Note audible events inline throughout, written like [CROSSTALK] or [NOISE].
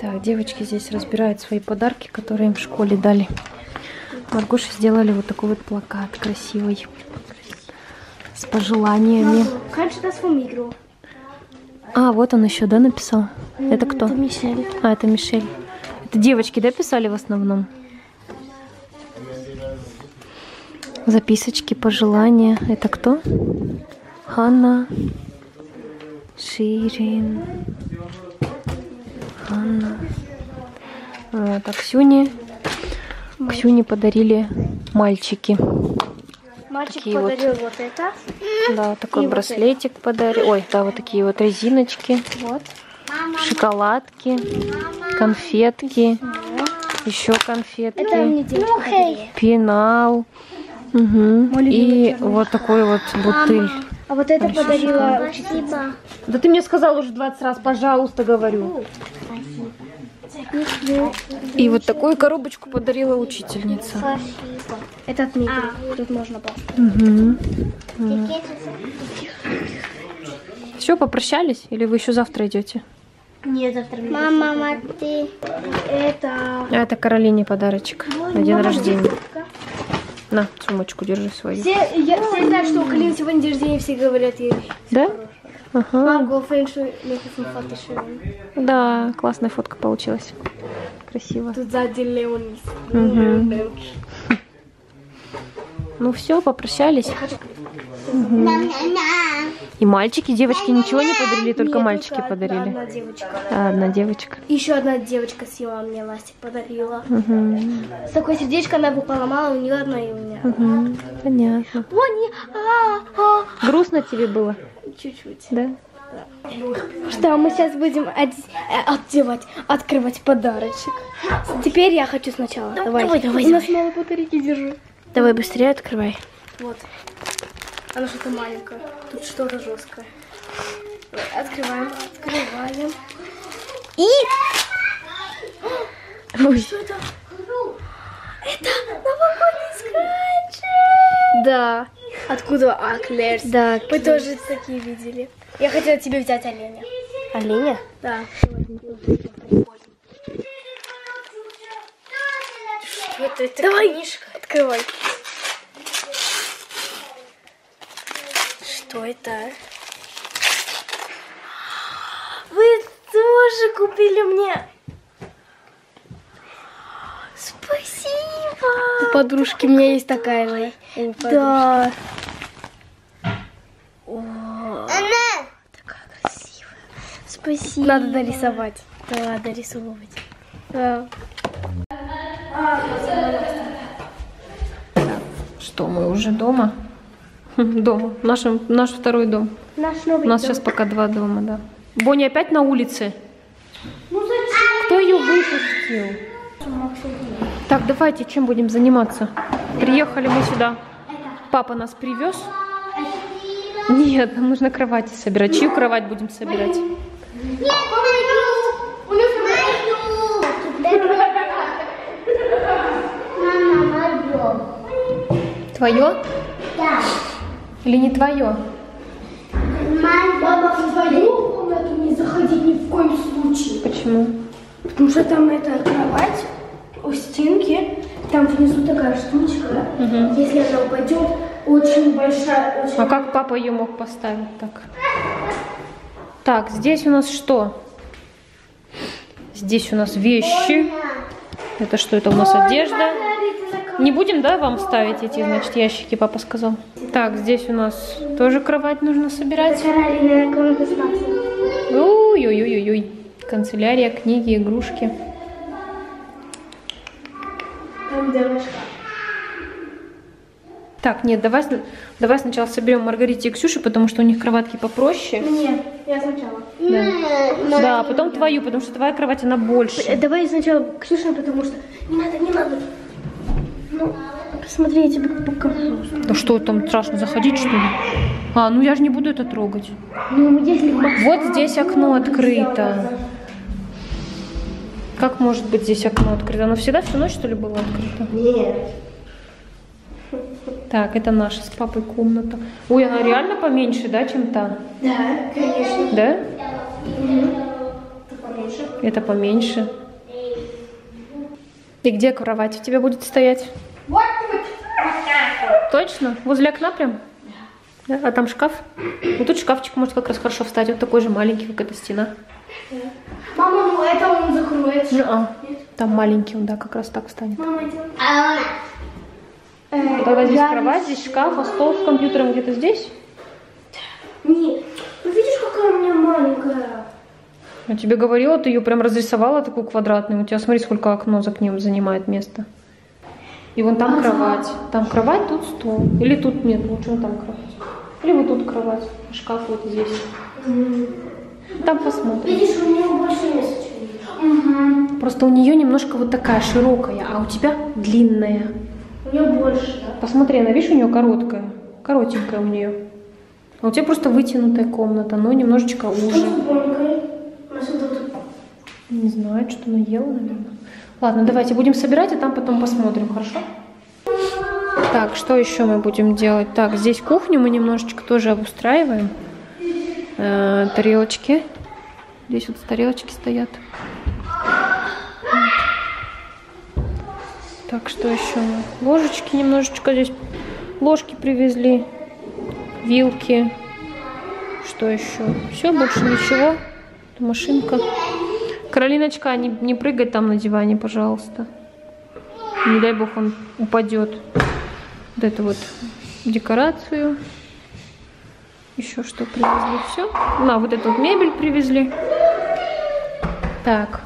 Так, девочки здесь разбирают свои подарки, которые им в школе дали. Маргоше сделали вот такой вот плакат красивый. С пожеланиями. А, вот он еще, да, написал? Это кто? Это Мишель. А, это Мишель. Это девочки, да, писали в основном? Записочки, пожелания. Это кто? Ханна. Ширин. Ханна. Вот, а Ксюне. Ксюне подарили мальчики. Мальчик Такие вот. подарил вот это. Да, такой И вот браслетик подарили. Ой, да, вот такие вот резиночки. Вот. шоколадки, конфетки, еще конфетки, Это подарила. пенал. Мгм. И вот такой вот бутыль. А вот это подарила учительница. Да ты мне сказал уже 20 раз, пожалуйста, говорю. И вот такую коробочку подарила учительница. Это от Мигры. Тут можно было. Все, попрощались? Или вы еще завтра идете? Нет, завтра Мама, мама, ты. Это... А это Каролине подарочек на день рождения. На, сумочку держи свою. Все, я, все знают, что у Калины сегодня день рождения, все говорят ей. Да? Ага. Мам, микрофон фотошоу. Да, классная фотка получилась. Красиво. Тут сзади Леонис. Ну [LAUGHS] все, попрощались. И мальчики, девочки ничего не подарили, только Нет, мальчики только подарили. Одна девочка. А, одна девочка. Еще одна девочка съела мне ластик подарила. Мгм. С такой сердечко она бы поломала, у нее одна и у меня. Понятно. Пони, а, а, Грустно тебе было, чуть-чуть. да? Что мы сейчас будем оде- э, одевать, открывать подарочек. Теперь я хочу сначала. Давай, давай, давай. У нас мало батарейки, держи. Давай быстрее открывай. Вот. Оно что-то маленькое. Тут что-то жесткое. Открываем, открываем. И... Ой. Что это? Это новогодний скретч! Да. Откуда Аклерс? Да, Мы тоже такие видели. Я хотела тебе взять оленя. Оленя? Да. Это? Это Давай, открывай. Что это? Вы тоже купили мне. Спасибо. У подружки у меня есть такая же. Да. Такая красивая. Спасибо. Надо дорисовать. Да, дорисовывать. Да. Что, мы уже дома? [LAUGHS] Дома. Нашим, наш второй дом. Наш У новый нас дом. сейчас пока два дома, да. Бонни опять на улице? Ну зачем? Кто ее выпустил? Так, давайте чем будем заниматься? Приехали мы сюда. Папа нас привез. Нет, нам нужно кровати собирать. Чью кровать будем собирать? Твое? Да. Или не твое? Мама, в твою комнату не заходить ни в коем случае. Почему? Потому что там эта кровать у стенки, там внизу такая штучка. Если она упадет, очень большая, очень... А как папа ее мог поставить так? Так, здесь у нас что? Здесь у нас вещи. Это что? Это у нас одежда. Не будем, да, вам ставить эти, значит, ящики, папа сказал. Так, здесь у нас тоже кровать нужно собирать. Ой-ой-ой-ой. Канцелярия, книги, игрушки. Там девушка. Так, нет, давай, давай сначала соберем Маргарите и Ксюше, потому что у них кроватки попроще. Нет, я сначала. Да. Да, а потом твою, потому что твоя кровать, она больше. Э, Давай сначала Ксюша, потому что... Не надо, не надо. Ну, посмотри, я тебе покажу. Да что там страшно, заходить что ли? А, ну я же не буду это трогать. Ну, если Вот здесь окно открыто. Как может быть здесь окно открыто? Оно всегда всю ночь, что ли, было открыто? Нет. Так, это наша с папой комната. Ой, она реально поменьше, да, чем та? Да, конечно. Да? Поменьше. Это поменьше. И где кровать у тебя будет стоять? Вот тут. Точно? Возле окна прям? Да. А там шкаф? Ну тут шкафчик может как раз хорошо встать. Вот такой же маленький, как эта стена. Мама, ну это он закроет. Ну, а, там маленький он, да, как раз так встанет. Мама, это... Тогда здесь кровать, здесь шкаф, а стол с компьютером где-то здесь? Не, ну видишь, какая у меня маленькая. Я тебе говорила, ты ее прям разрисовала такую квадратную. У тебя смотри, сколько окно за ним занимает место. И вон там кровать. Там кровать, тут стол. Или тут нет, лучше вон там кровать. Или вот тут кровать. Шкаф вот здесь. Там посмотрим. Видишь, у меня больше места, чем Угу. Просто у нее немножко вот такая широкая, а у тебя длинная. У меня больше, да. Посмотри, она, видишь, у нее короткая. Коротенькая у нее. А у тебя просто вытянутая комната, но немножечко Что уже. Не знаю, что она ела, наверное. Ладно, давайте будем собирать, а там потом посмотрим, хорошо? Так, что еще мы будем делать? Так, здесь кухню мы немножечко тоже обустраиваем. Э, тарелочки. Здесь вот тарелочки стоят. Вот. Так, что еще? Ложечки немножечко здесь. Ложки привезли. Вилки. Что еще? Все, больше ничего. Это машинка. Каролиночка, не, не прыгай там на диване, пожалуйста. Не дай бог он упадет. Вот эту вот декорацию. Еще что привезли? Все. На, вот эту вот мебель привезли. Так.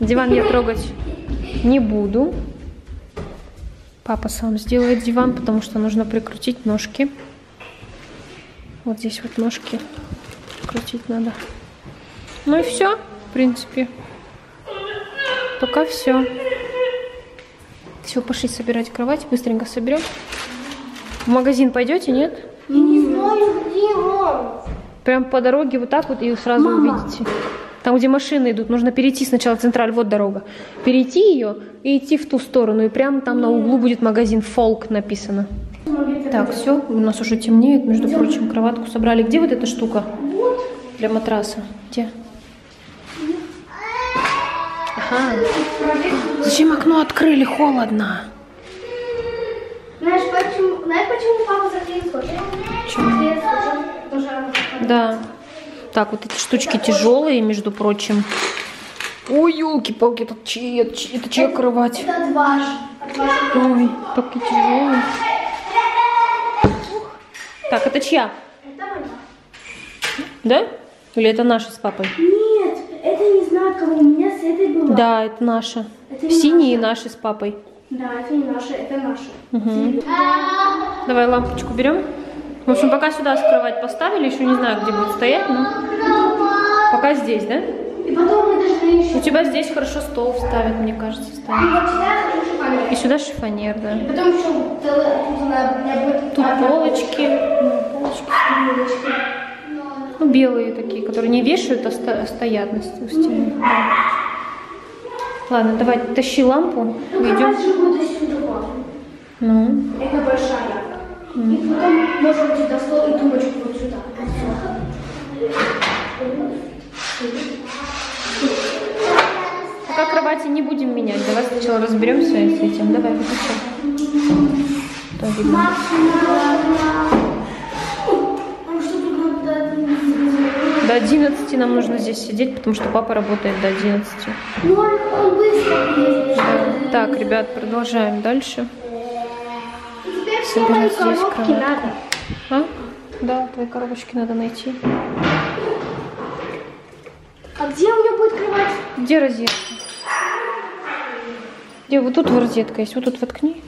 Диван я трогать не буду. Папа сам сделает диван, потому что нужно прикрутить ножки. Вот здесь вот ножки крутить надо. Ну и все, в принципе. Пока все. Все, пошли собирать кровать. Быстренько соберем. В магазин пойдете, нет? Я не знаю, он. Прям по дороге вот так вот и сразу Мама. увидите. Там, где машины идут, нужно перейти сначала централь, вот дорога. Перейти ее и идти в ту сторону. И прямо там на углу будет магазин Фолк написано. Так, все, у нас уже темнеет. Между прочим, кроватку собрали. Где вот эта штука для матраса? Где? Ага. Зачем окно открыли? Холодно. Знаешь, почему, знаешь, почему папа заклеил скотч? Почему? Да. Так, вот эти штучки тяжелые, между прочим. Ой, елки-палки, это чьи, это чья кровать? Это ваш. Ой, такие тяжелые. Так, это чья? Это моя. Да? Или это наша с папой? Нет, это не знаю, кого у меня с этой была. Да, это наша. Это Синие наши с папой. Да, это не наша, это наша. Мгм. Давай лампочку берем. В общем, пока сюда с кровать поставили, еще не знаю, где будет стоять, но пока здесь, да? И потом мы должны еще... У тебя здесь хорошо стол вставят, мне кажется, И вставят. вот сюда шифонер. И сюда шифонер, да. И потом еще тут Тут полочки. Ну, полочки. Ну, белые такие, которые не вешают, а сто- стоят на ст- у стены. Да. Ладно, давай, тащи лампу. Ну, кровать же сюда. Ну, Это большая. И потом можем сюда стол и тумбочку вот сюда. пока кровати не будем менять. Давай сначала разберемся с этим. Давай, выключай. Видно. До 11 нам нужно здесь сидеть, потому что папа работает до 11. Ну он, он быстро ездит. Да. Так, ребят, продолжаем дальше. Собирать здесь коробки надо. А? Да, твои коробочки надо найти. А где у меня будет кровать? Где розетка? Где? Вот тут розетка есть. Вот тут воткни.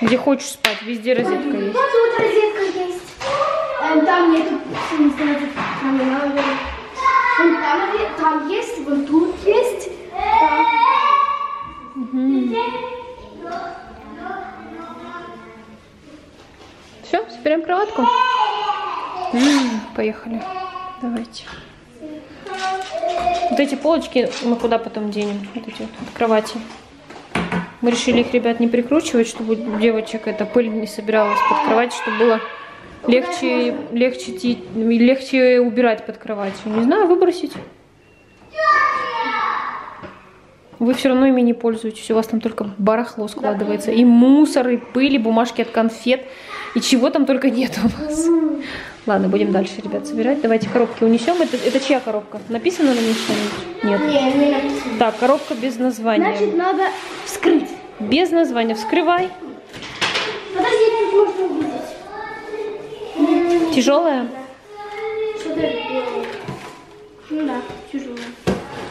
Где хочешь спать, везде розетка есть. Вот тут розетка есть. Эм, там нету, не знаю, надо. Вон там, там есть, вон тут есть. Все, собираем кроватку? Поехали. Давайте. Вот эти полочки мы куда потом денем? Вот эти вот от кровати. Мы решили их, ребят, не прикручивать, чтобы девочек эта пыль не собиралась под кровать, чтобы было легче, легче, легче убирать под кроватью. Не знаю, выбросить. Вы все равно ими не пользуетесь, у вас там только барахло складывается. И мусор, и пыль, и бумажки от конфет, и чего там только нет у вас. Ладно, будем дальше, ребят, собирать. Давайте коробки унесем. Это, это чья коробка? Написано на ней что-нибудь? Нет. Не, не написано. Так, коробка без названия. Значит, надо вскрыть. Без названия. Вскрывай. Подожди, тут можно. Тяжелая? Что-то белое. Ну да, тяжелое.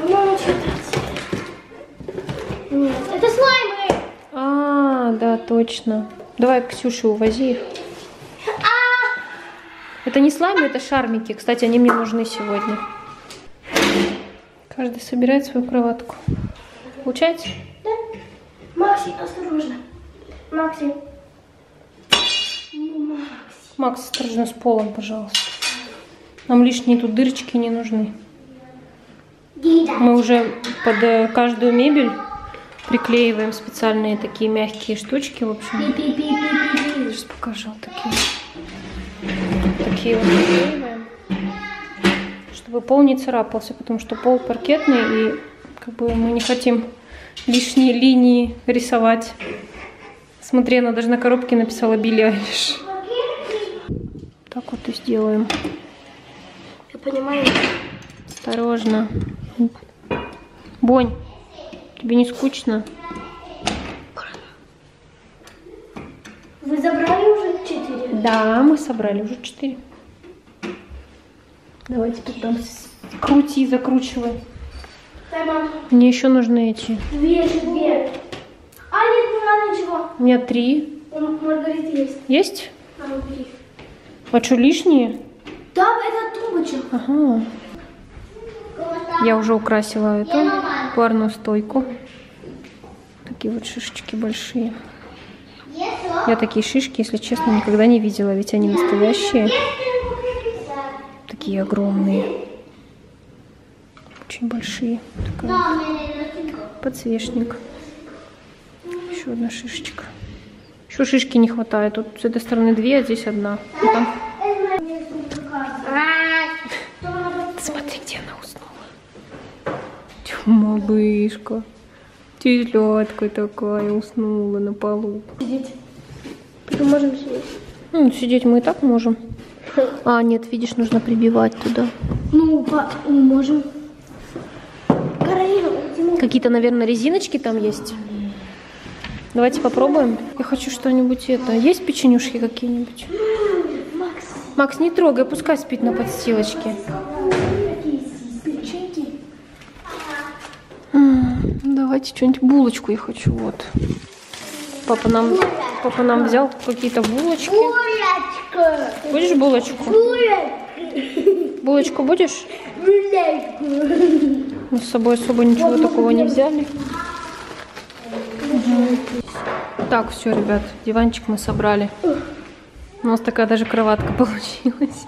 По-моему. Нет, это слаймы. А, да, точно. Давай, Ксюша, увози их. Это не слаймы, это шармики. Кстати, они мне нужны сегодня. Каждый собирает свою кроватку. Получается? Да. Макси, осторожно. Макси. Макс, осторожно с полом, пожалуйста. Нам лишние тут дырочки не нужны. Мы уже под э, каждую мебель приклеиваем специальные такие мягкие штучки, в общем. Сейчас покажу такие. Такие вот приклеиваем. Чтобы пол не царапался, потому что пол паркетный, и как бы мы не хотим лишние линии рисовать. Смотри, она даже на коробке написала Билли Айлиш. Так вот и сделаем. Я понимаю. Осторожно. Бонь, тебе не скучно? Вы забрали уже четыре? Да, мы собрали уже четыре. Давайте теперь там крути, закручивай. Дай, мам. Мне еще нужны эти. Две, две. А, нет, не надо ничего. У меня три. У Маргариты есть. Есть? А, бери. А что, лишние? Да, это трубочка. Ага. Я уже украсила эту парную стойку. Такие вот шишечки большие. Я такие шишки, если честно, никогда не видела, ведь они настоящие. Такие огромные. Очень большие. Такая подсвечник. Еще одна шишечка. Еще шишки не хватает. Тут с этой стороны две, а здесь одна. И там- Смотри, где она уснула. Тьфу, Малышка. Телятка такая уснула на полу. Сидеть. Мы можем сидеть. Ну, сидеть мы и так можем. А, нет, видишь, нужно прибивать туда. Ну, мы можем. Какие-то, наверное, резиночки там есть. Давайте попробуем. Я хочу что-нибудь это. Есть печенюшки какие-нибудь? Макс, Макс, не трогай, пускай спит на подстилочке. Давайте что-нибудь булочку я хочу, вот. Папа нам, папа нам взял какие-то булочки. Булочка. Будешь булочку? Булочка. Булочку будешь? Булочку. Мы с собой особо ничего такого не взяли. Мгм. Так, все, ребят, диванчик мы собрали. У нас такая даже кроватка [LAUGHS] получилась.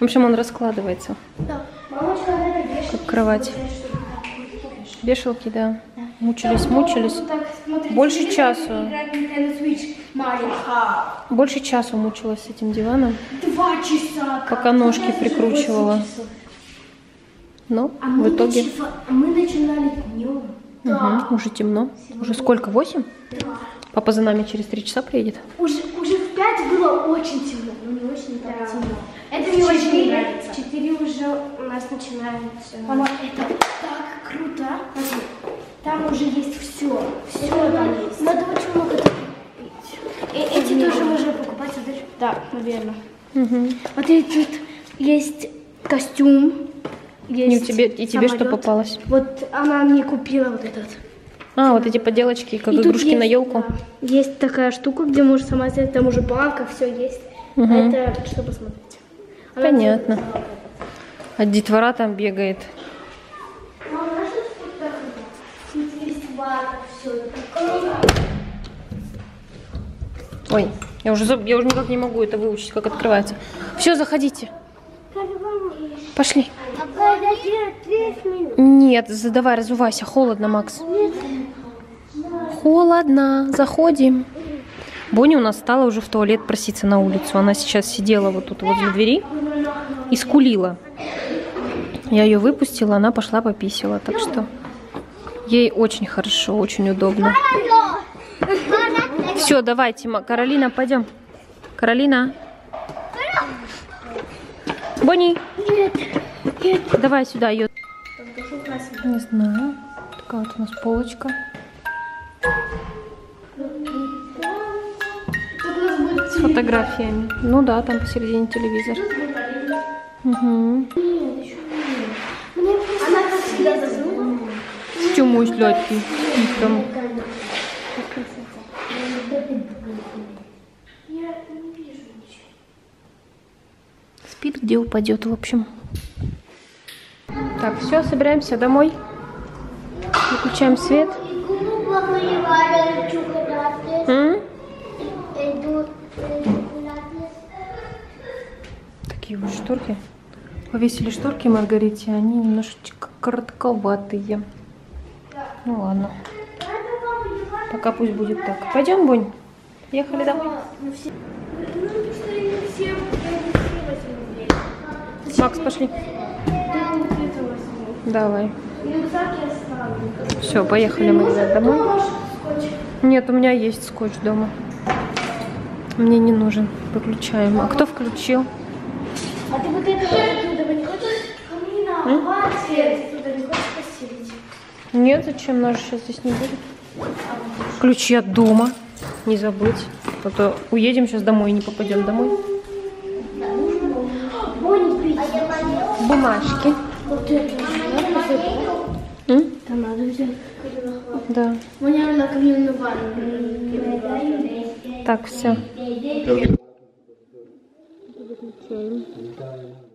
В общем, он раскладывается, Да. Как кровать. Вешалки, да. Мучились, мучились. Больше часу. Больше часа мучилась с этим диваном, Два часа. пока ножки прикручивала. Но А мы, в итоге начи- а мы начинали днем. Мгм, уже темно. Уже сколько? Восемь? Папа за нами через три часа приедет. Уже, уже в пять было очень темно. Ну, не очень так темно. Это мне очень нравится. В четыре уже у нас начинается. Мама, это так круто. Смотри, там уже есть все. Все там есть. Надо очень много купить. Э- эти тоже можно покупать, смотри. Да, наверное. Мгм. Смотри, тут есть костюм. Есть И, у тебе, и тебе что самолет. попалось? Вот она мне купила вот этот. А, вот эти поделочки, как И игрушки на есть, елку. да, есть такая штука, где можешь сама сделать, там уже банка, все есть. А Мгм. это что посмотреть. Она Понятно. А детвора там бегает. Мама, что тут все это. Ой, я уже, я уже никак не могу это выучить, как открывается. Все, заходите. Пошли. А подожди, 30 минут. Нет, за- давай, разувайся. Холодно, Макс. Холодно. Заходим. Боня у нас стала уже в туалет проситься на улицу. Она сейчас сидела вот тут возле двери и скулила. Я ее выпустила, она пошла пописала. Так что Ей очень хорошо, очень удобно. Все, давайте, Каролина, пойдем. Каролина. Бонни. Давай сюда ее. Не знаю. Такая вот у нас полочка. Фотографиями. Ну да, там посередине телевизор. Угу. Она как всегда заснула. Чому сладкий? Там. Спит, где упадет, в общем. Так, все, собираемся домой. Выключаем свет. Такие вот шторки. Повесили шторки Маргарите, они немножечко коротковатые. Ну ладно. Пока пусть будет так. Пойдем, Бонь? Ехали домой. Макс, пошли. Давай. Все, поехали мы домой. Нет, у меня есть скотч дома. Мне не нужен. Выключаем. А кто включил? А ты вот этого оттуда не хочешь? Камина, вот цвет туда не хочешь постелить? Нет, зачем? Нас же сейчас здесь не будет. Ключи от дома. Не забыть. А то уедем сейчас домой и не попадем домой. Бумажки. Вот это. М? Там надо взять. Да. Так, все. 嗯。们家